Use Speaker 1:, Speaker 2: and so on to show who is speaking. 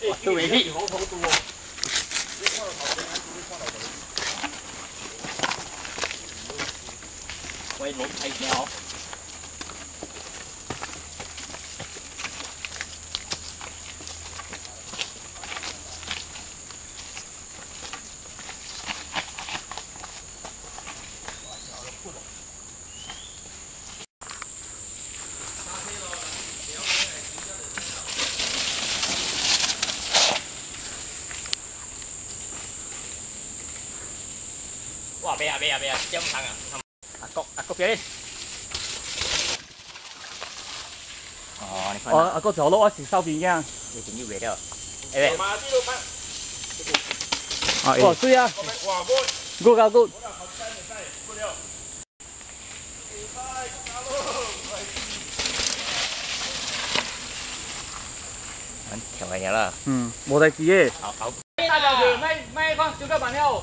Speaker 1: tôi bị hít. Quay lộn Wah, bea, bea, bea. Jam sangat. Aku, aku pilih. Ờ, này ờ,
Speaker 2: à, có chỗ lỗ chỉ sau bình nha.
Speaker 1: Thì chính như vậy đó. Ê vậy.
Speaker 2: Ờ, quả suy à. Good, good, good.
Speaker 1: Anh chào mày nhớ là.
Speaker 2: Ừ, một tay kia.
Speaker 1: Ờ, ờ.
Speaker 2: Đây là mấy mấy con chú các bạn theo.